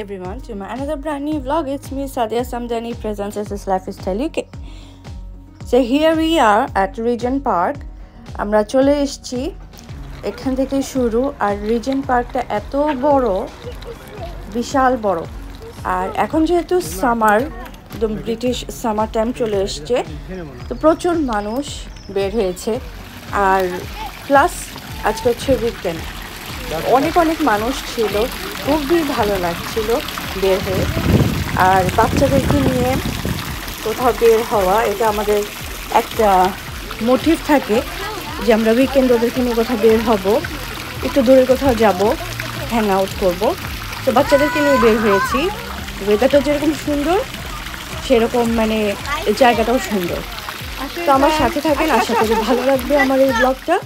everyone, to my another brand new vlog. It's me, Sadia Samdani presents SS Lifestyle UK. So, here we are at Regent Park. আমরা চলে এসেছি এখান থেকে শুরু আর Regent পার্কটা এত বড়, বিশাল বড় আর এখন যেহেতু সামার একদম ব্রিটিশ সামার টাইম চলে এসছে, তো প্রচুর মানুষ বের হয়েছে আর প্লাস আজকে হচ্ছে উইকেন্ড অনেক অনেক মানুষ ছিল, খুবই ভালো লাগছিল বের হয়ে। আর বাচ্চাদেরকে নিয়ে কোথাও বের হওয়া, এটা আমাদের একটা মোটিভ থাকে যে আমরা উইকেন্ড ওদেরকে নিয়ে কোথাও বের হব, একটু দূরে কোথাও যাব হ্যাং আউট করব। তো বাচ্চাদেরকে নিয়ে বের হয়েছি। ওয়েদারটা যেরকম সুন্দর, সেরকম মানে জায়গাটাও সুন্দর। তো আমার সাথে থাকেন, আশা করি ভালো লাগবে আমার এই ব্লগটা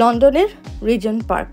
লন্ডনের রিজন পার্ক।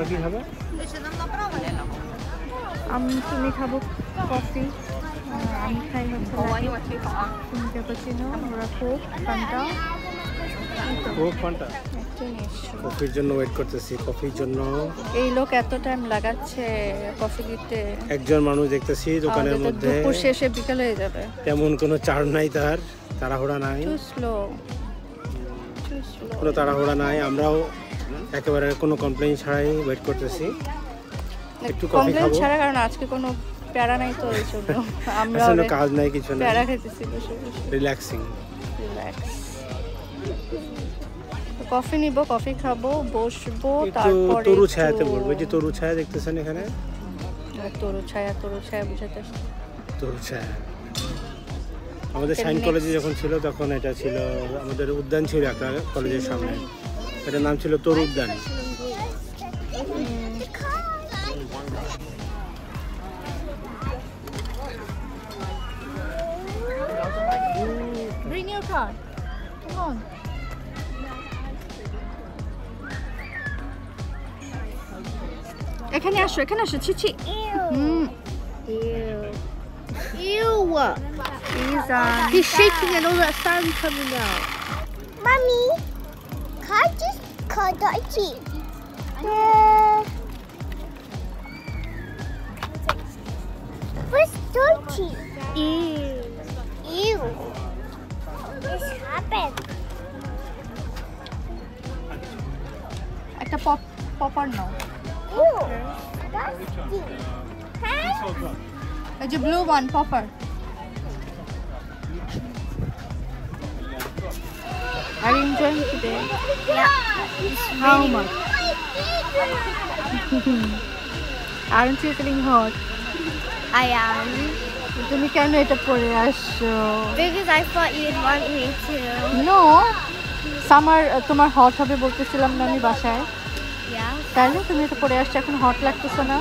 কি কি খাবে? আমি তুমি খাব কফি। আমি খাই হচ্ছে তুমি ক্যাপাচিনো ওরা কোক ফান্টা কোক এসছো। কফির জন্য ওয়েট করতেছি কফির জন্য। এই লোক এত টাইম লাগাচ্ছে কফি দিতে একজন মানুষ দেখতেছি দোকানের মধ্যে। দুপুর শেষে বিকাল হয়ে যাবে। তেমন কোনো চার নাই তার তাড়াহুড়া নাই। টু স্লো টু স্লো কোনো তাড়াহুড়া নাই আমরাও একেবারে কোনো কমপ্লেন ছাড়াই ওয়েট করতেছি। একটু কমপ্লেন খাব। ছাড়া কারণ আজকে কোনো প্যারা নাই তো এই জন্য। আমরা আসলে কাজ নাই কিছু নাই। প্যারা খেতেছি বসে বসে। রিল্যাক্সিং রিল্যাক্স কফি নিব কফি খাব বসবো তারপরে তরু ছায়াতে বলব যে তরু ছায়া দেখতেছেন এখানে? তরু ছায়া তরু ছায়া বুঝাতে তরু ছায়া। আমাদের সাইন কলেজে যখন ছিল তখন এটা ছিল আমাদের উদ্যান ছিল একটা কলেজের সামনে। এটার নাম ছিল তরু উদ্যান Bring your card. Come on. এখানে আসো এখানে আসো ছি ছি হুম Ew. Ijan He's shaking and all that sand coming out. Mommy, can I just cut that cheek? Yeah. Where's dirty? Ew. Ew. This happened. একটা pop popper now Ew. That's deep. Huh? এই যে blue one popper today? Yeah. How much? Aren't you তুমি কেন এটা পরে আসছো? No summer uh, তোমার hot হবে বলতেছিলাম না আমি বাসায়। তাই তুমি এটা পরে আসছো এখন হট লাগতেছো না?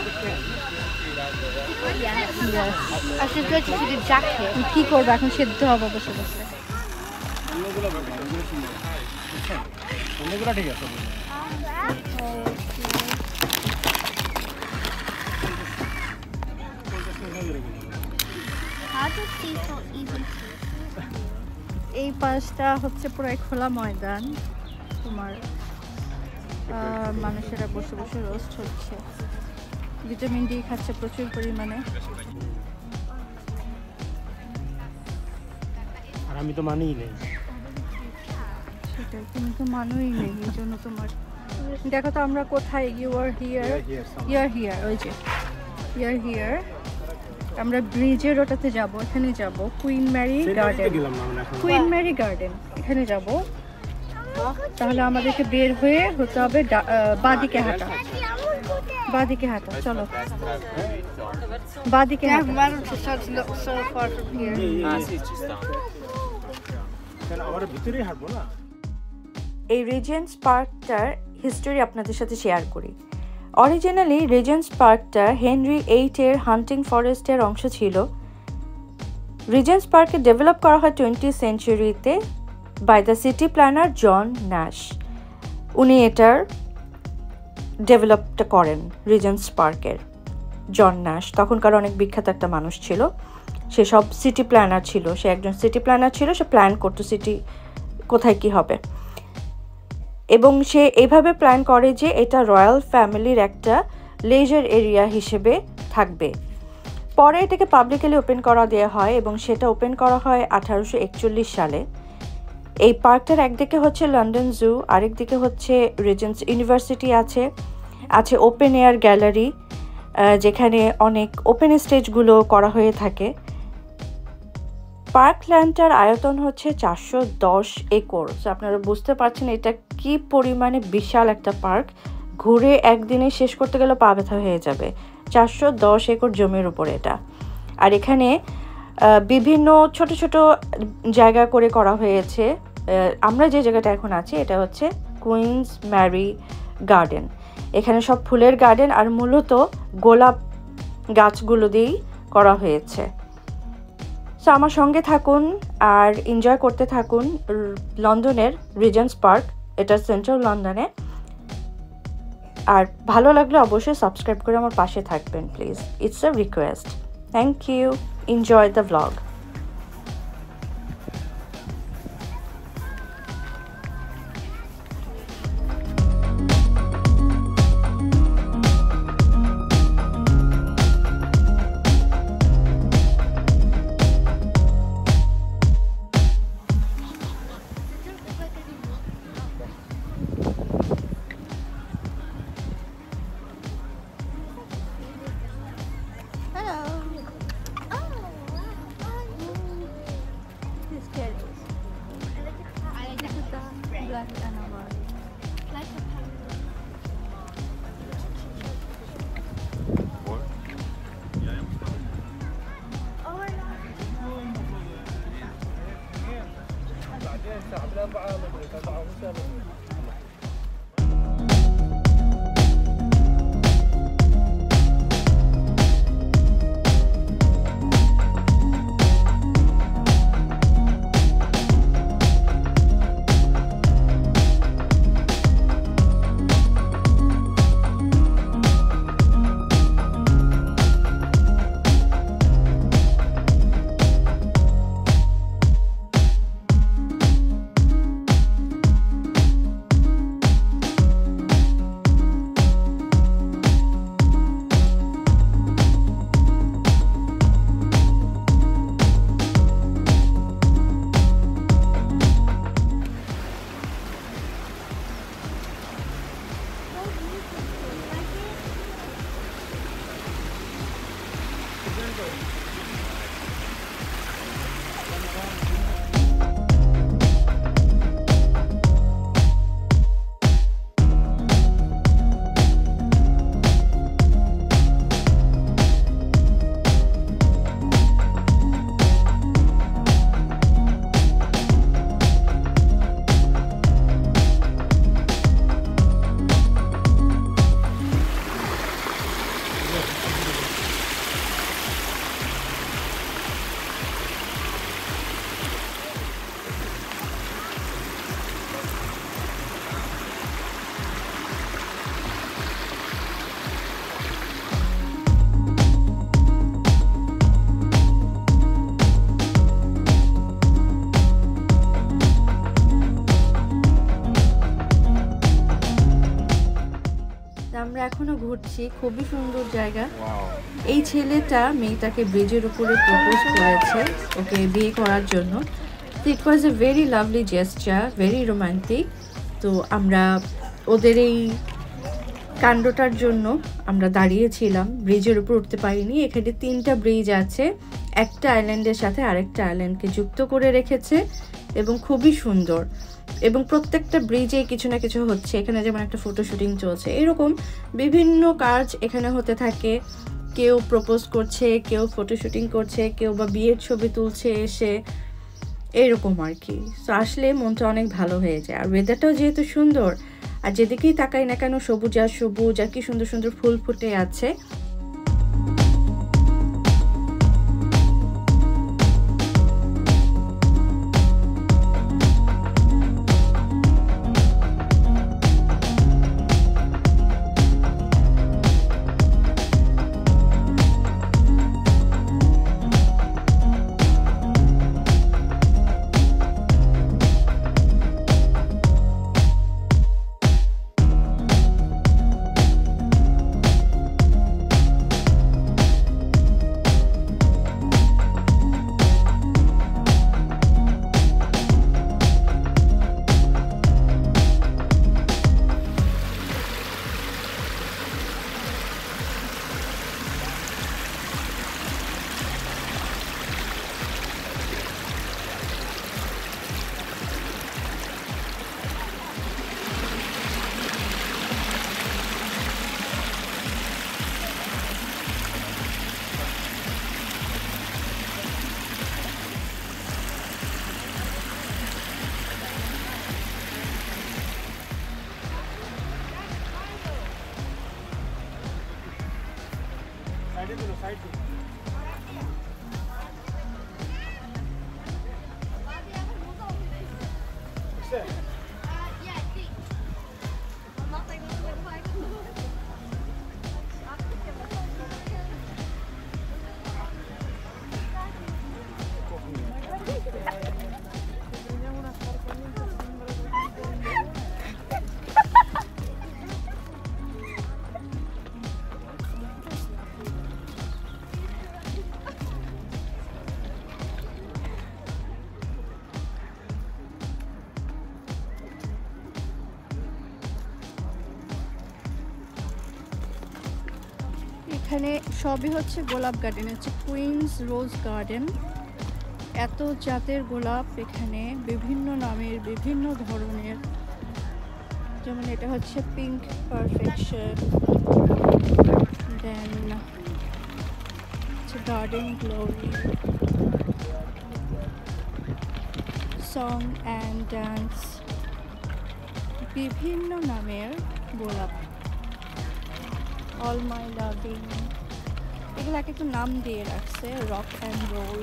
কি করবে? এখন সেদ্ধ হবে বসে বসে অন্যগুলো ঠিক আছে। এই পাশটা হচ্ছে পুরো খোলা ময়দান। তোমার মানুষেরা বসে বসে রোস্ট হচ্ছে। ভিটামিন ডি খাচ্ছে প্রচুর পরিমাণে। আর আমি তো মানিই নেই। সেটাই তুমি তো মানুই নেই এই জন্য তোমার দেখো তো আমরা কোথায় you are here yeah here ওই যে। ইয়ার হিয়ার আমরা ব্রিজের ওটাতে যাব এখানে যাব। কুইন ম্যারি গার্ডেন গেলাম না আমরা এখন। কুইন ম্যারি গার্ডেন এখানে যাব। তাহলে আমাদেরকে বের হয়ে হতে হবে বাঁদিকে হাঁটা। বাঁদিকে হাঁটা চলো। বাঁদিকে হাঁটা। ভিতরেই হাঁটবো না? এই রিজেন্টস পার্কটার হিস্টোরি আপনাদের সাথে শেয়ার করি। অরিজিনালি রিজেন্স পার্কটা হেনরি এইটের হান্টিং ফরেস্টের অংশ ছিল। রিজেন্স পার্কে ডেভেলপ করা হয় twenty সেঞ্চুরিতে by the city planner John Nash উনি এটার ডেভেলপটা করেন রিজেন্স পার্কের জন ন্যাশ তখনকার অনেক বিখ্যাত একটা মানুষ ছিল। সে সব সিটি প্ল্যানার ছিল, সে একজন সিটি প্ল্যানার ছিল, সে প্ল্যান করতো সিটি কোথায় কি হবে। এবং সে এইভাবে প্ল্যান করে যে এটা রয়্যাল ফ্যামিলির একটা লেজার এরিয়া হিসেবে থাকবে। পরে এটাকে পাবলিকালি ওপেন করা দেওয়া হয় এবং সেটা ওপেন করা হয় আঠারোশো একচল্লিশ সালে। এই পার্কটার একদিকে হচ্ছে লন্ডন জু আরেকদিকে হচ্ছে রিজেন্স ইউনিভার্সিটি আছে। আছে ওপেন এয়ার গ্যালারি যেখানে অনেক ওপেন স্টেজগুলো করা হয়ে থাকে। পার্ক ল্যান্ডটার আয়তন হচ্ছে চারশো দশ একর। আপনারা বুঝতে পারছেন এটা কি পরিমাণে বিশাল একটা পার্ক। ঘুরে একদিনে শেষ করতে গেলে পা ব্যথা হয়ে যাবে। চারশো দশ একর জমির উপর এটা। আর এখানে বিভিন্ন ছোট ছোট জায়গা করে করা হয়েছে। আমরা যে জায়গাটা এখন আছি, এটা হচ্ছে কুইন্স ম্যারি গার্ডেন। এখানে সব ফুলের গার্ডেন আর মূলত গোলাপ গাছগুলো দিয়েই করা হয়েছে। সো আমার সঙ্গে থাকুন আর এনজয় করতে থাকুন লন্ডনের রিজেন্স পার্ক এটা সেন্ট্রাল লন্ডনে আর ভালো লাগলে অবশ্যই সাবস্ক্রাইব করে আমার পাশে থাকবেন please it's a request thank you enjoy the vlog আমরা এখনও ঘুরছি খুবই সুন্দর জায়গা। এই ছেলেটা মেয়েটাকে ব্রিজের উপরে প্রপোজ করেছে ওকে বিয়ে করার জন্য। তো it was a very lovely gesture very romantic তো আমরা ওদের এই কাণ্ডটার জন্য আমরা দাঁড়িয়েছিলাম ব্রিজের উপর উঠতে পারিনি। এখানে তিনটা ব্রিজ আছে একটা আইল্যান্ডের সাথে আরেকটা আইল্যান্ডকে যুক্ত করে রেখেছে এবং খুবই সুন্দর। এবং প্রত্যেকটা ব্রিজে কিছু না কিছু হচ্ছে। এখানে যেমন একটা ফটো শুটিং চলছে। এরকম বিভিন্ন কাজ এখানে হতে থাকে। কেউ প্রপোজ করছে, কেউ ফটো শুটিং করছে, কেউ বা বিয়ের ছবি তুলছে এসে। এরকম আর কি। তো আসলে মনটা অনেক ভালো হয়ে যায়। আর ওয়েদারটাও যেহেতু সুন্দর, আর যেদিকেই তাকাই না কেন সবুজ আর সবুজ, আর কি সুন্দর সুন্দর ফুল ফুটে আছে aire de los aires. সবই হচ্ছে গোলাপ গার্ডেন হচ্ছে কুইন্স রোজ গার্ডেন। এত জাতের গোলাপ এখানে, বিভিন্ন নামের, বিভিন্ন ধরনের। যেমন এটা হচ্ছে pink perfection. Then garden glory. Song and dance. বিভিন্ন নামের গোলাপ। All my loving. এগুলো এক একটু নাম দিয়ে রাখছে rock and roll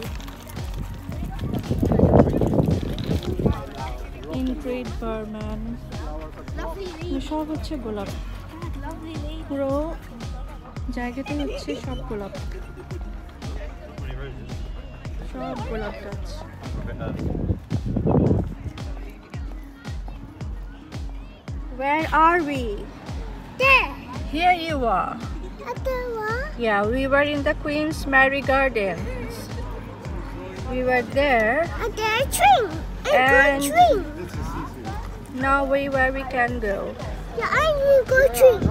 Ingrid Bergman সব হচ্ছে গোলাপ. পুরো জায়গাটাই হচ্ছে সব গোলাপ সব গোলাপ গাছ Where are we? There. Here you are. At the what? Yeah, we were in the Queen's Mary Gardens. We were there. At the train. And- And go train. Now we where we can go. Yeah, I will go train.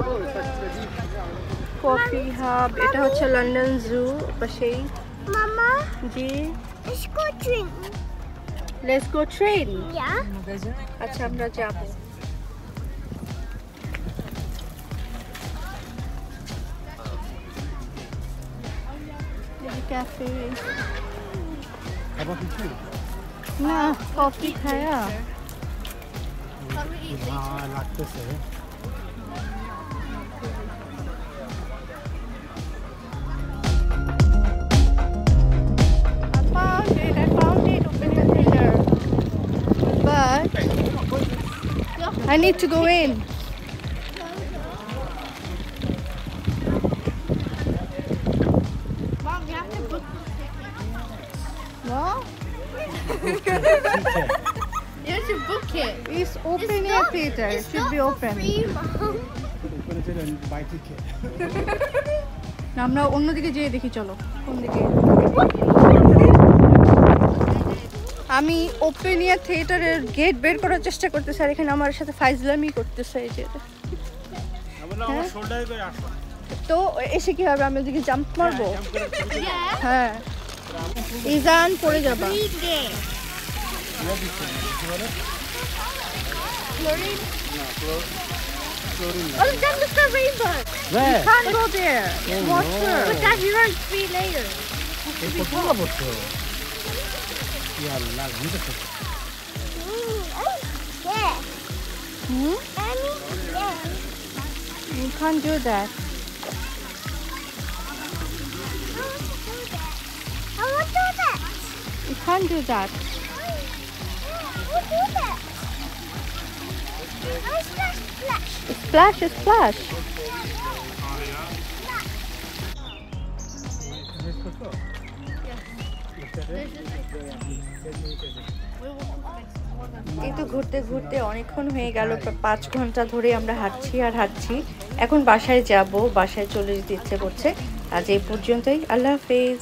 Coffee hub এটা হচ্ছে London জু পাশেই Mama, ji let's go train. Let's go train Yeah. আচ্ছা আমরা যাব cafe. How about the ah, tea? Eh? No, coffee khaya. हाँ लागते I need to go in. Book it. It's open It's here not- theater. It should not be for open. না, আমরা অন্যদিকে যেয়ে দেখি চলো। কোন দিকে আমি ওপেন ইয়ার থিয়েটারের গেট বের করার চেষ্টা করতেছি আর এখানে আমার সাথে ফাইজলামি করতেছে এই যে। আমরা আমার শোল্ডারে করে আসো। তো এসে কি হবে আমি ওদিকে জাম্প মারবো? Yeah. হ্যাঁ। ইজান পড়ে যাবা। Chlorine? No, chlorine. Oh, that is the rainbow. Where? You can't go there. Oh, water. No. But that three layers. It's a full of water. Yeah, la, beautiful. I'm. Hmm? I'm. You can't do that. I want to do that. You can't do that. Splash. Splash, splash. এই তো ঘুরতে ঘুরতে অনেকক্ষণ হয়ে গেল পাঁচ ঘণ্টা ধরে আমরা হাঁটছি আর হাঁটছি এখন বাসায় যাব বাসায় চলে যেতে ইচ্ছে করছে আজ এই পর্যন্তই আল্লাহ হাফেজ